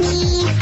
me.